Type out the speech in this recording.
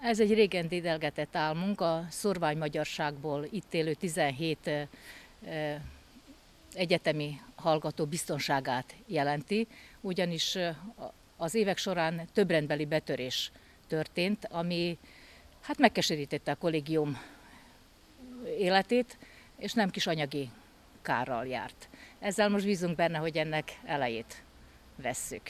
Ez egy régen dédelgetett álmunk, a szorvány magyarságból itt élő 17 egyetemi hallgató biztonságát jelenti, ugyanis az évek során több rendbeli betörés történt, ami hát megkeserítette a kollégium életét, és nem kis anyagi kárral járt. Ezzel most bízunk benne, hogy ennek elejét vesszük.